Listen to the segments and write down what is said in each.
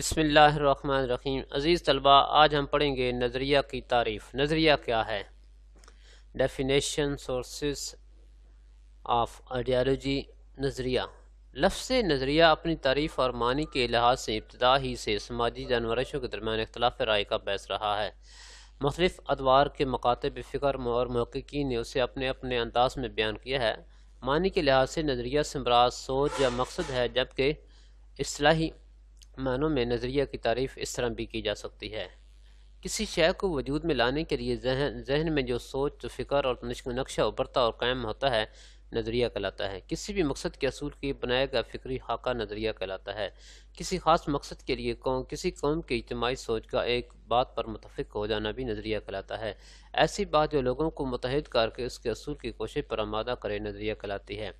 بسم اللہ الرحمن الرحیم۔ عزیز طلبہ آج ہم پڑھیں گے نظریہ کی تعریف۔ نظریہ کیا ہے؟ ڈیفینیشن سورسز آف آئیڈیالوجی نظریہ۔ لفظ نظریہ اپنی تعریف اور معنی کے لحاظ سے ابتدا ہی سے سماجی جانورشوں کے درمیان اختلاف رائے کا بحث رہا ہے۔ مختلف ادوار کے مکاتب فکر اور محققین نے اسے اپنے اپنے انداز میں بیان کیا ہے۔ معنی کے لحاظ سے نظریہ سے مراد سوچ یا مقصد ہے، جبکہ اصلاحی معنوں میں نظریہ کی تعریف اس طرح بھی کی جا سکتی ہے۔ کسی شے کو وجود میں لانے کے لیے ذہن ذہن میں جو سوچ فکر اور نقشہ ابھرتا اور قائم ہوتا ہے، نظریہ کہلاتا ہے۔ کسی بھی مقصد کے اصول کی بنایا گیا فکری خاکہ نظریہ کہلاتا ہے۔ کسی خاص مقصد کے لیے قوم کسی قوم کی اجتماعی سوچ کا ایک بات پر متفق ہو جانا بھی نظریہ کہلاتا ہے۔ ایسی بات جو لوگوں کو متحد کر کے اس کے اصول کی کوشش پر آمادہ کرے نظریہ کہلاتی ہے۔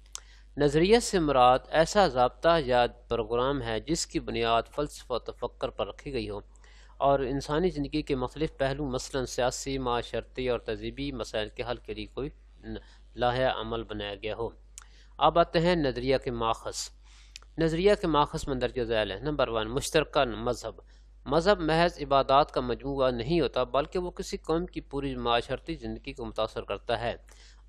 نظریہ سے مراد ایسا ضابطہ یا پروگرام ہے جس کی بنیاد فلسفہ و تفکر پر رکھی گئی ہو۔ اور انسانی زندگی کے مختلف پہلو، مثلا سیاسی، معاشرتی اور تہذیبی مسائل کے حل کے لیے کوئی لاحہ عمل بنایا گیا ہو۔ اب آتے ہیں نظریہ کے ماخذ۔ نظریہ کے ماخذ مندرجہ ذیل ہے۔ نمبر ون، مشترکہ مذہب۔ مذہب محض عبادات کا مجموعہ نہیں ہوتا، بلکہ وہ کسی قوم کی پوری معاشرتی زندگی کو متاثر کرتا ہے۔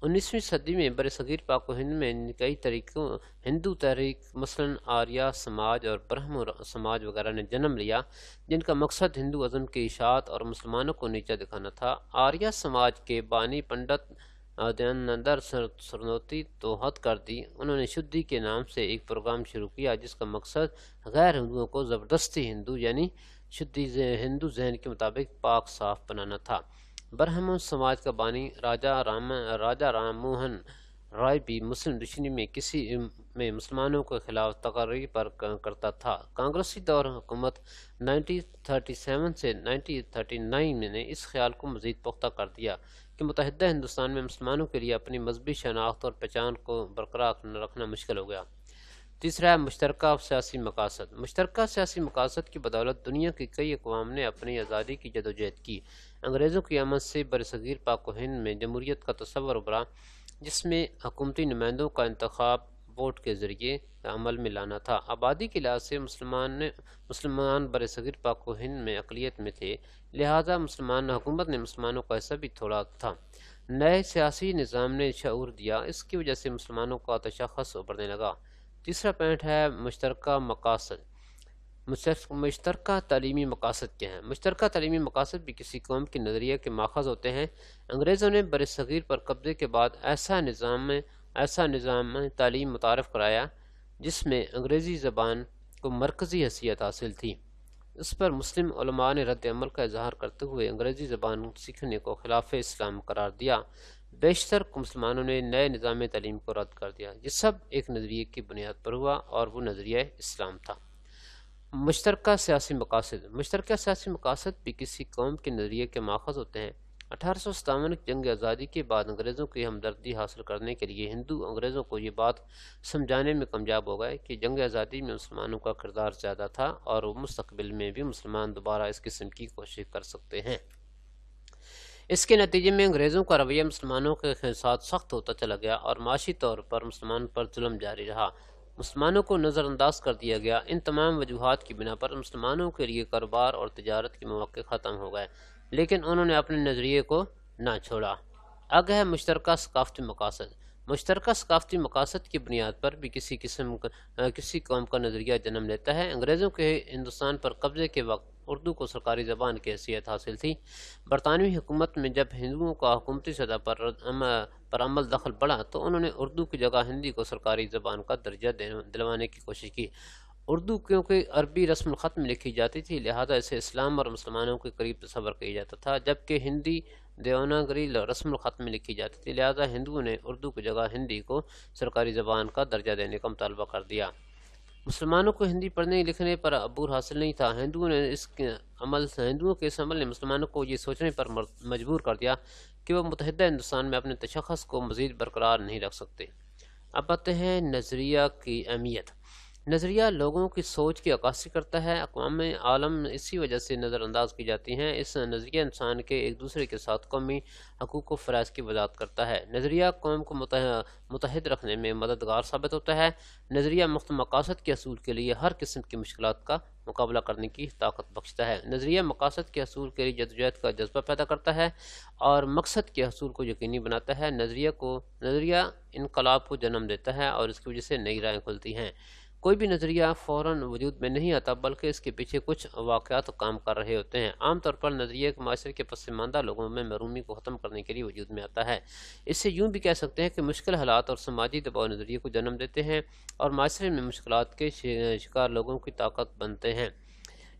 انیسویں صدی میں بر صغیر پاک و ہند میں کئی طریقوں، ہندو تحریک، مثلا آریہ سماج اور برہم سماج وغیرہ نے جنم لیا، جن کا مقصد ہندو ازم کی اشاعت اور مسلمانوں کو نیچا دکھانا تھا۔ آریہ سماج کے بانی پنڈت دیانندر سرنوتی تو حد کر دی۔ انہوں نے شدھی کے نام سے ایک پروگرام شروع کیا، جس کا مقصد غیر ہندوؤں کو زبردستی ہندو یعنی شدھی ہندو ذہن کے مطابق پاک صاف بنانا تھا۔ برہم سماج کا بانی راجہ رام راجہ رام موہن رائے بھی مسلم دشنی میں کسی میں مسلمانوں کے خلاف تقرری پر کرتا تھا۔ کانگریسی دور حکومت نائنٹی تھرٹی سیون سے نائنٹی تھرٹی نائن میں نے اس خیال کو مزید پختہ کر دیا کہ متحدہ ہندوستان میں مسلمانوں کے لیے اپنی مذہبی شناخت اور پہچان کو برقرار رکھنا مشکل ہو گیا۔ تیسرا ہے مشترکہ سیاسی مقاصد۔ مشترکہ سیاسی مقاصد کی بدولت دنیا کی کئی اقوام نے اپنی آزادی کی جدوجہد کی۔ انگریزوں کی آمد سے برصغیر پاک و ہند میں جمہوریت کا تصور ابھرا، جس میں حکومتی نمائندوں کا انتخاب ووٹ کے ذریعے عمل میں لانا تھا۔ آبادی کے لحاظ سے مسلمان مسلمان بر صغیر پاک و ہند میں اقلیت میں تھے، لہذا مسلمان حکومت نے مسلمانوں کا حصہ بھی تھوڑا تھا۔ نئے سیاسی نظام نے شعور دیا، اس کی وجہ سے مسلمانوں کا تشخص ابھرنے لگا۔ تیسرا پوائنٹ ہے مشترکہ مقاصد۔ مشترکہ تعلیمی مقاصد کیا ہیں؟ مشترکہ تعلیمی مقاصد بھی کسی قوم کے نظریے کے ماخذ ہوتے ہیں۔ انگریزوں نے بر صغیر پر قبضے کے بعد ایسا نظام ایسا نظام تعلیم متعارف کرایا جس میں انگریزی زبان کو مرکزی حیثیت حاصل تھی۔ اس پر مسلم علماء نے رد عمل کا اظہار کرتے ہوئے انگریزی زبان سیکھنے کو خلاف اسلام قرار دیا۔ بیشتر مسلمانوں نے نئے نظام تعلیم کو رد کر دیا، یہ سب ایک نظریے کی بنیاد پر ہوا اور وہ نظریہ اسلام تھا۔ مشترکہ سیاسی مقاصد۔ مشترکہ سیاسی مقاصد بھی کسی قوم کے نظریے کے ماخذ ہوتے ہیں۔ اٹھارہ سو ستاون جنگ آزادی کے بعد انگریزوں کی ہمدردی حاصل کرنے کے لیے ہندو انگریزوں کو یہ بات سمجھانے میں کامیاب ہو گئے کہ جنگ آزادی میں مسلمانوں کا کردار زیادہ تھا اور وہ مستقبل میں بھی مسلمان دوبارہ اس قسم کی کوشش کر سکتے ہیں۔ اس کے نتیجے میں انگریزوں کا رویہ مسلمانوں کے ساتھ سخت ہوتا چلا گیا اور معاشی طور پر مسلمان پر ظلم جاری رہا۔ مسلمانوں کو نظر انداز کر دیا گیا۔ ان تمام وجوہات کی بنا پر مسلمانوں کے لیے کاروبار اور تجارت کے مواقع ختم ہو گئے، لیکن انہوں نے اپنے نظریے کو نہ چھوڑا۔ آگے ہے مشترکہ ثقافتی مقاصد۔ مشترکہ ثقافتی مقاصد کی بنیاد پر بھی کسی قسم کسی قوم کا نظریہ جنم لیتا ہے۔ انگریزوں کے ہندوستان پر قبضے کے وقت اردو کو سرکاری زبان کی حیثیت حاصل تھی۔ برطانوی حکومت میں جب ہندوؤں کا حکومتی سطح پر پر عمل دخل بڑھا تو انہوں نے اردو کی جگہ ہندی کو سرکاری زبان کا درجہ دلوانے کی کوشش کی۔ اردو کیونکہ عربی رسم الخط میں لکھی جاتی تھی، لہذا اسے اسلام اور مسلمانوں کے قریب تصور کیا جاتا تھا، جبکہ ہندی دیوناگری رسم الخط میں لکھی جاتی تھی، لہذا ہندوؤں نے اردو کی جگہ ہندی کو سرکاری زبان کا درجہ دینے کا مطالبہ کر دیا۔ مسلمانوں کو ہندی پڑھنے لکھنے پر عبور حاصل نہیں تھا۔ ہندوؤں نے اس کے عمل ہندوؤں کے اس عمل نے مسلمانوں کو یہ سوچنے پر مجبور کر دیا کہ وہ متحدہ ہندوستان میں اپنے تشخص کو مزید برقرار نہیں رکھ سکتے۔ اب آتے ہیں نظریہ کی اہمیت۔ نظریہ لوگوں کی سوچ کی عکاسی کرتا ہے۔ اقوام عالم اسی وجہ سے نظر انداز کی جاتی ہیں۔ اس نظریہ انسان کے ایک دوسرے کے ساتھ قومی حقوق و فرائض کی وضاحت کرتا ہے۔ نظریہ قوم کو متحد رکھنے میں مددگار ثابت ہوتا ہے۔ نظریہ مخت مقاصد کے اصول کے لیے ہر قسم کی مشکلات کا مقابلہ کرنے کی طاقت بخشتا ہے۔ نظریہ مقاصد کے حصول کے لیے جدوجہد کا جذبہ پیدا کرتا ہے اور مقصد کے حصول کو یقینی بناتا ہے۔ نظریہ کو، نظریہ انقلاب کو جنم دیتا ہے اور اس کی وجہ سے نئی رائیں کھلتی ہیں۔ کوئی بھی نظریہ فوراً وجود میں نہیں آتا، بلکہ اس کے پیچھے کچھ واقعات کام کر رہے ہوتے ہیں۔ عام طور پر نظریہ ایک معاشرے کے پسماندہ لوگوں میں محرومی کو ختم کرنے کے لیے وجود میں آتا ہے۔ اس سے یوں بھی کہہ سکتے ہیں کہ مشکل حالات اور سماجی دباؤ نظریے کو جنم دیتے ہیں اور معاشرے میں مشکلات کے شکار لوگوں کی طاقت بنتے ہیں۔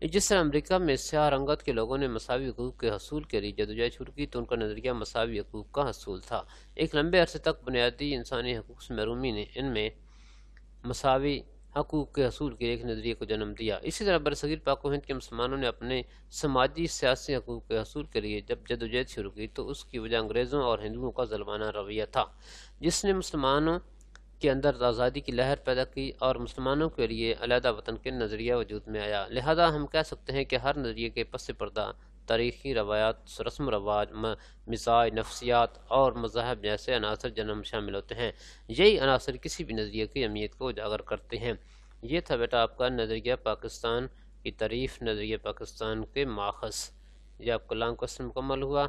جس طرح امریکہ میں سیاہ رنگت کے لوگوں نے مساوی حقوق کے حصول کے لیے جدوجہد شروع کی تو ان کا نظریہ مساوی حقوق کا حصول تھا۔ ایک لمبے عرصے تک بنیادی انسانی حقوق سے محرومی نے ان میں مساوی حقوق کے حصول کے ایک نظریے کو جنم دیا۔ اسی طرح برصغیر پاک و ہند کے مسلمانوں نے اپنے سماجی سیاسی حقوق کے حصول کے لیے جب جدوجہد شروع کی تو اس کی وجہ انگریزوں اور ہندوؤں کا ظلمانہ رویہ تھا۔ جس نے مسلمانوں کے اندر آزادی کی لہر پیدا کی اور مسلمانوں کے لیے علیحدہ وطن کے نظریہ وجود میں آیا۔ لہذا ہم کہہ سکتے ہیں کہ ہر نظریے کے پس پردہ تاریخی روایات، رسم رواج مزاج، نفسیات اور مذاہب جیسے عناصر جنم شامل ہوتے ہیں۔ یہی عناصر کسی بھی نظریے کی اہمیت کو اجاگر کرتے ہیں۔ یہ تھا بیٹا آپ کا نظریہ پاکستان کی تعریف نظریہ پاکستان کے ماخذ۔ یہ آپ کا لانگ کوشچن مکمل ہوا۔